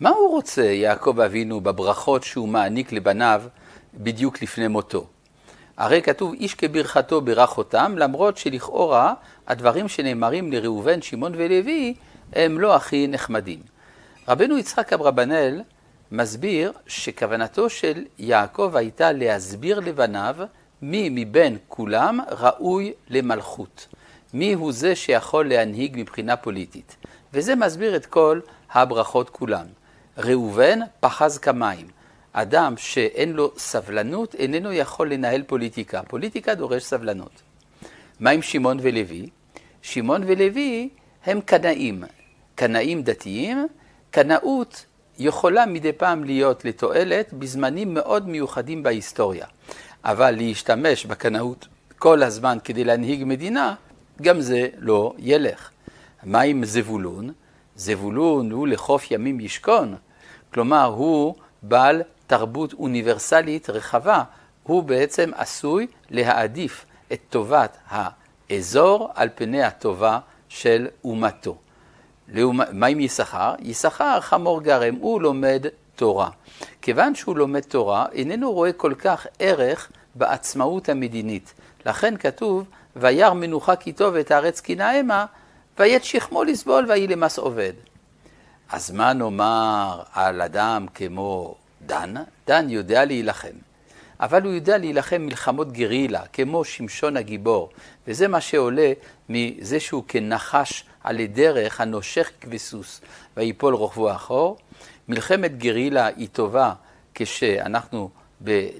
מה הוא רוצה, יעקב אבינו, בברכות שהוא מעניק לבניו בדיוק לפני מותו? הרי כתוב, איש כברכתו ברך אותם, למרות שלכאורה הדברים שנאמרים לראובן, שמעון ולוי הם לא הכי נחמדים. רבנו יצחק אברבנאל מסביר שכוונתו של יעקב הייתה להסביר לבניו מי מבין כולם ראוי למלכות. מי הוא זה שיכול להנהיג מבחינה פוליטית. וזה מסביר את כל הברכות כולן. ראובן פחז כמים. אדם שאין לו סבלנות איננו יכול לנהל פוליטיקה. פוליטיקה דורש סבלנות. מה עם שמעון ולוי? שמעון ולוי הם קנאים. קנאים דתיים, קנאות יכולה מדי פעם להיות לתועלת בזמנים מאוד מיוחדים בהיסטוריה. אבל להשתמש בקנאות כל הזמן כדי להנהיג מדינה, גם זה לא ילך. מה עם זבולון? זבולון הוא לחוף ימים ישכון, כלומר הוא בעל תרבות אוניברסלית רחבה, הוא בעצם עשוי להעדיף את טובת האזור על פני הטובה של אומתו. מה עם יששכר? יששכר חמור גרם, הוא לומד תורה. כיוון שהוא לומד תורה, איננו רואה כל כך ערך בעצמאות המדינית. לכן כתוב, וירא מנוחה כי טוב את הארץ כי נאמה, וית שכמו לסבול ויהי למס עובד. אז מה נאמר על אדם כמו דן? דן יודע להילחם, אבל הוא יודע להילחם מלחמות גרילה, כמו שמשון הגיבור, וזה מה שעולה מזה שהוא כנחש עלי דרך הנושך כבסוס ויפול רוחבו אחור. מלחמת גרילה היא טובה כשאנחנו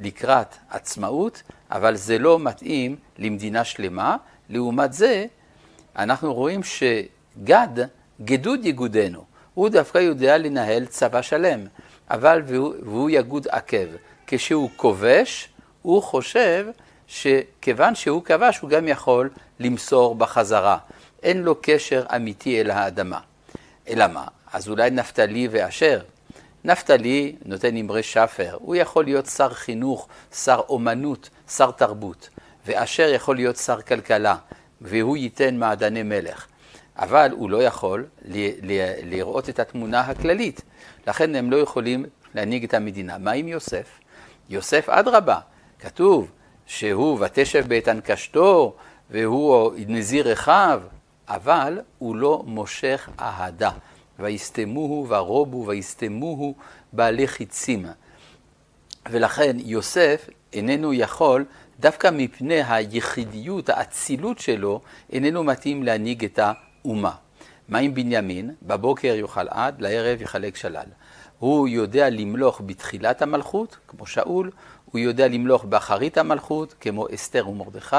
לקראת עצמאות, אבל זה לא מתאים למדינה שלמה. לעומת זה, אנחנו רואים שגד, גדוד יגודנו, הוא דווקא יודע לנהל צבא שלם, אבל והוא, והוא יגוד עקב. כשהוא כובש, הוא חושב שכיוון שהוא כבש, הוא גם יכול למסור בחזרה. אין לו קשר אמיתי אל האדמה. אלא מה? אז אולי נפתלי ואשר. נפתלי נותן אמרי שפר, הוא יכול להיות שר חינוך, שר אומנות, שר תרבות, ואשר יכול להיות שר כלכלה, והוא ייתן מעדני מלך. אבל הוא לא יכול לראות את התמונה הכללית, לכן הם לא יכולים להנהיג את המדינה. מה עם יוסף? יוסף אדרבה, כתוב שהוא ותשב באיתן קשתו, והוא נזיר רחב, אבל הוא לא מושך אהדה. ויסתמוהו ורובו ויסתמוהו בעלי חיצים. ולכן יוסף איננו יכול, דווקא מפני היחידיות, האצילות שלו, איננו מתאים להנהיג את האומה. מה עם בנימין? בבוקר יאכל עד, לערב יחלק שלל. הוא יודע למלוך בתחילת המלכות, כמו שאול, הוא יודע למלוך באחרית המלכות, כמו אסתר ומרדכי,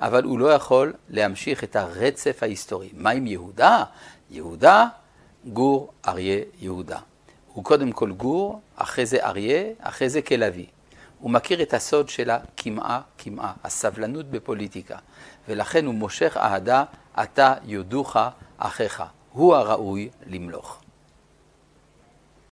אבל הוא לא יכול להמשיך את הרצף ההיסטורי. מה עם יהודה? יהודה, גור, אריה, יהודה. הוא קודם כל גור, אחרי זה אריה, אחרי זה כלביא. הוא מכיר את הסוד של הקמעה קמעה, הסבלנות בפוליטיקה, ולכן הוא מושך אהדה, אתה יודוך אחיך. הוא הראוי למלוך.